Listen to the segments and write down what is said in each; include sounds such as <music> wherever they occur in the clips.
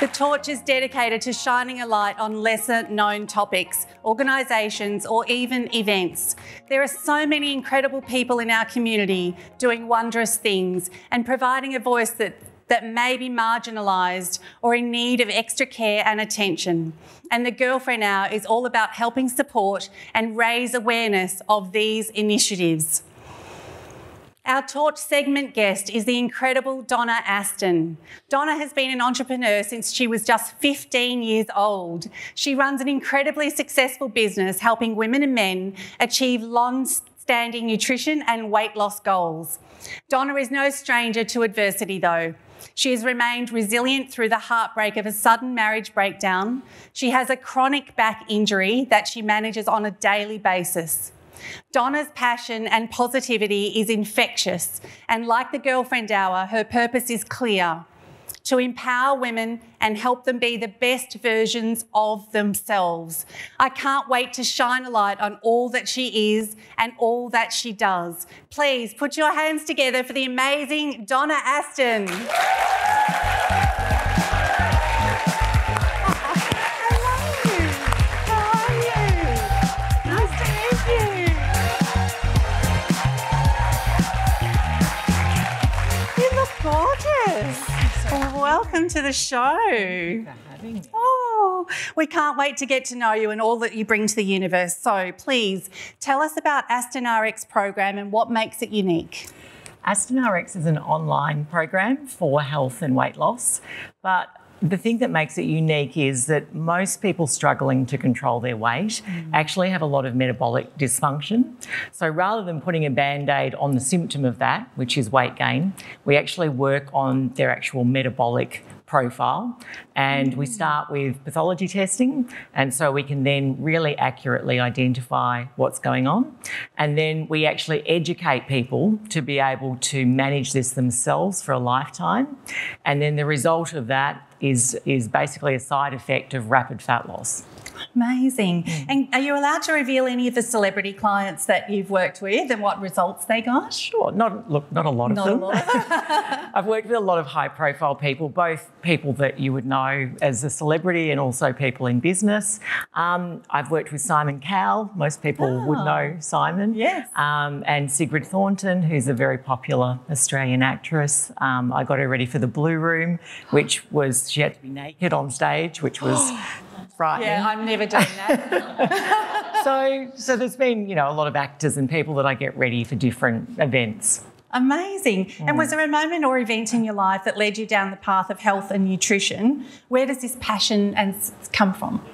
The Torch is dedicated to shining a light on lesser known topics, organisations, or even events. There are so many incredible people in our community doing wondrous things and providing a voice that, that may be marginalised or in need of extra care and attention. And the Girlfriend Hour is all about helping support and raise awareness of these initiatives. Our Torch segment guest is the incredible Donna Aston. Donna has been an entrepreneur since she was just 15 years old. She runs an incredibly successful business helping women and men achieve long standing nutrition and weight loss goals. Donna is no stranger to adversity, though. She has remained resilient through the heartbreak of a sudden marriage breakdown. She has a chronic back injury that she manages on a daily basis. Donna's passion and positivity is infectious, and like the Girlfriend Hour, her purpose is clear to empower women and help them be the best versions of themselves. I can't wait to shine a light on all that she is and all that she does. Please put your hands together for the amazing Donna Aston. Welcome to the show. Oh, we can't wait to get to know you and all that you bring to the universe. So please tell us about Aston RX program and what makes it unique. Aston RX is an online program for health and weight loss, but the thing that makes it unique is that most people struggling to control their weight mm. actually have a lot of metabolic dysfunction. So rather than putting a band aid on the symptom of that, which is weight gain, we actually work on their actual metabolic profile. And we mm. start with pathology testing. And so we can then really accurately identify what's going on. And then we actually educate people to be able to manage this themselves for a lifetime. And then the result of that is, is basically a side effect of rapid fat loss. Amazing. Mm. And are you allowed to reveal any of the celebrity clients that you've worked with and what results they got? Sure. Not look, not a lot not of them. Lot. <laughs> I've worked with a lot of high profile people, both people that you would know as a celebrity and also people in business. Um, I've worked with Simon Cowell. Most people oh. would know Simon. Yes. Um, and Sigrid Thornton, who's a very popular Australian actress. Um, I got her ready for the Blue Room, which was she had to be naked on stage, which was <gasps> <gasps> <gasps> frightening. Yeah, I'm never doing that. <laughs> so, so there's been, you know, a lot of actors and people that I get ready for different events. Amazing. Mm. And was there a moment or event in your life that led you down the path of health and nutrition? Where does this passion and come from?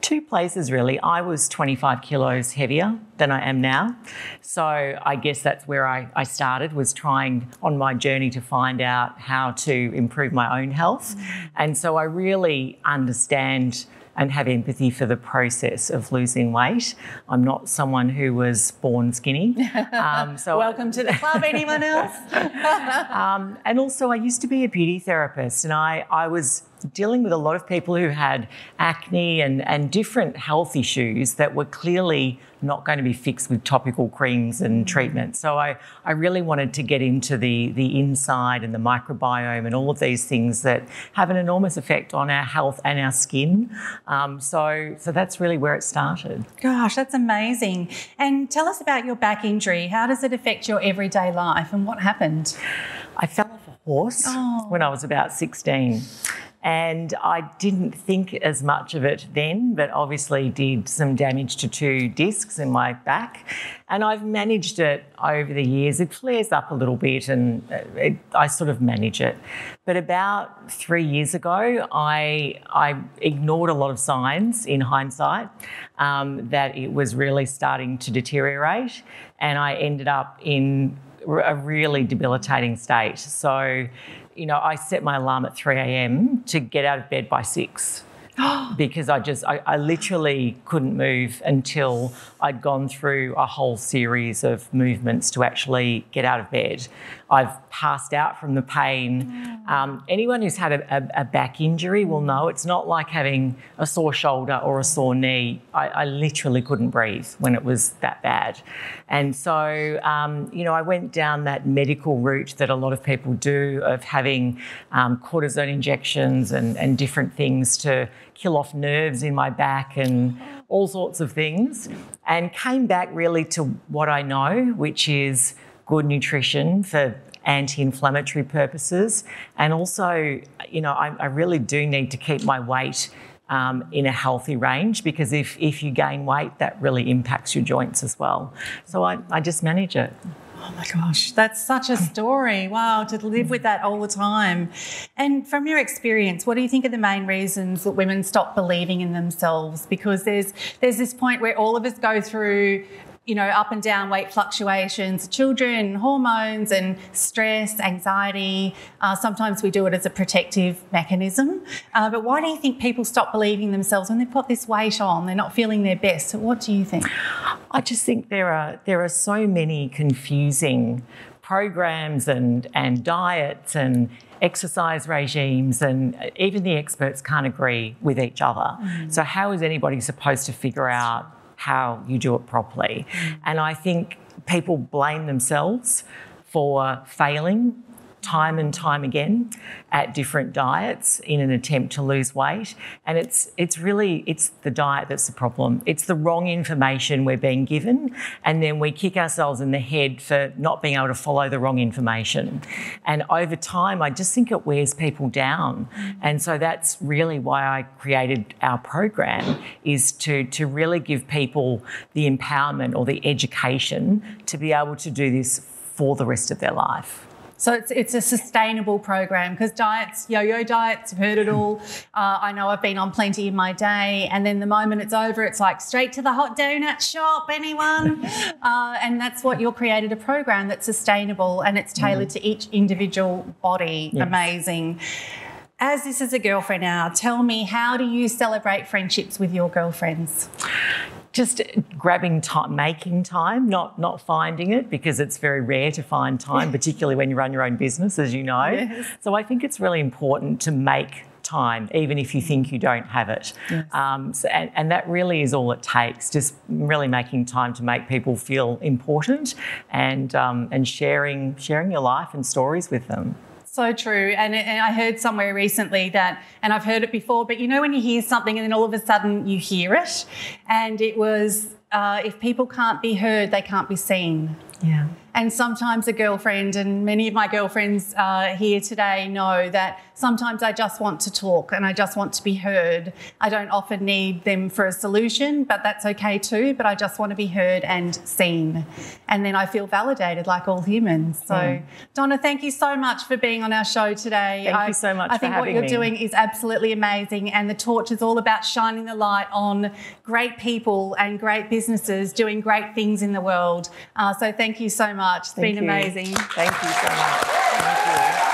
Two places really. I was 25 kilos heavier than I am now. So I guess that's where I, I started, was trying on my journey to find out how to improve my own health. Mm. And so I really understand and have empathy for the process of losing weight. I'm not someone who was born skinny. <laughs> Um, so welcome to the club. Anyone else? <laughs> um, and also, I used to be a beauty therapist, and I I was dealing with a lot of people who had acne and, and different health issues that were clearly not going to be fixed with topical creams and mm. treatments. So I, I really wanted to get into the, the inside and the microbiome and all of these things that have an enormous effect on our health and our skin. Um, so, so that's really where it started. Gosh, that's amazing. And tell us about your back injury. How does it affect your everyday life and what happened? I fell off a horse oh. when I was about 16. And I didn't think as much of it then, but obviously did some damage to two discs in my back. And I've managed it over the years. It flares up a little bit and it, I sort of manage it. But about three years ago, I, I ignored a lot of signs in hindsight um, that it was really starting to deteriorate. And I ended up in a really debilitating state. So you know, I set my alarm at 3 a.m. to get out of bed by six. <gasps> because I just, I, I, literally couldn't move until I'd gone through a whole series of movements to actually get out of bed. I've passed out from the pain. Mm. Um, anyone who's had a, a, a, back injury will know it's not like having a sore shoulder or a sore knee. I, I literally couldn't breathe when it was that bad. And so, um, you know, I went down that medical route that a lot of people do of having um, cortisone injections and, and different things to kill off nerves in my back and all sorts of things, and came back really to what I know, which is good nutrition for anti-inflammatory purposes. And also you know I, I, really do need to keep my weight um, in a healthy range because if, if you gain weight that really impacts your joints as well. So I, I just manage it Oh my gosh, that's such a story. Wow, to live with that all the time. And from your experience, what do you think are the main reasons that women stop believing in themselves? Because there's there's this point where all of us go through you know, up and down weight fluctuations, children, hormones, and stress, anxiety. Uh, sometimes we do it as a protective mechanism. Uh, but why do you think people stop believing themselves when they've got this weight on? They're not feeling their best. So what do you think? I just think there are there are so many confusing programs and and diets and exercise regimes and even the experts can't agree with each other. Mm. So how is anybody supposed to figure out how you do it properly. Mm. And I think people blame themselves for failing time and time again at different diets in an attempt to lose weight. And it's it's really it's the diet that's the problem. It's the wrong information we're being given. And then we kick ourselves in the head for not being able to follow the wrong information. And over time I just think it wears people down. And so that's really why I created our program is to to really give people the empowerment or the education to be able to do this for the rest of their life. So it's, it's a sustainable program because diets, yo-yo diets, I've heard it all. <laughs> Uh, I know I've been on plenty in my day, and then the moment it's over, it's like straight to the hot donut shop. Anyone? <laughs> uh, and that's what you're created a program that's sustainable and it's tailored mm. to each individual body. Yes. Amazing. As this is a Girlfriend Hour, tell me how do you celebrate friendships with your girlfriends? Just grabbing time, making time, not not finding it because it's very rare to find time, particularly when you run your own business, as you know. Yes. So I think it's really important to make time, even if you think you don't have it. Yes. Um, so, and, and, that really is all it takes, just really making time to make people feel important and, um, and sharing, sharing your life and stories with them. So true. And, and, I heard somewhere recently that, and I've heard it before, but you know when you hear something and then all of a sudden you hear it? And it was uh, if people can't be heard, they can't be seen. Yeah. And sometimes a girlfriend, and many of my girlfriends uh, here today know that sometimes I just want to talk and I just want to be heard. I don't often need them for a solution, but that's okay too. But I just want to be heard and seen. And then I feel validated like all humans. So, mm. Donna, thank you so much for being on our show today. Thank I, you so much. I think what you're me. doing is absolutely amazing. And the torch is all about shining the light on great people and great businesses doing great things in the world. Uh, so, thank you so much. It's Thank been you. amazing. Thank you so much. Thank you.